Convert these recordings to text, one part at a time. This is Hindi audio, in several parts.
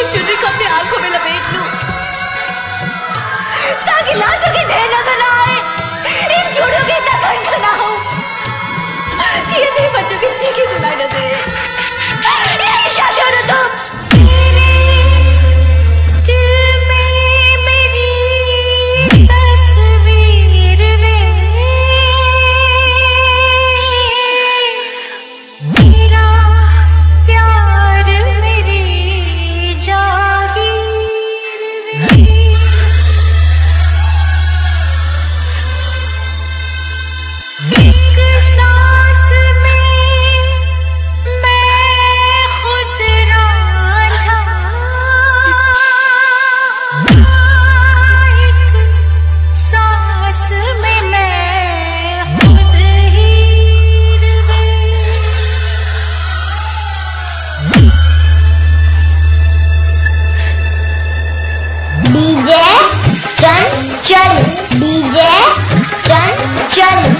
की चुनरी को अपनी आँखों में लपेट लूँ। ताकि लाशों की ढेर नज़र ना चल डीजे चल चल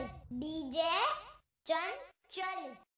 चंचल डीजे चंचल।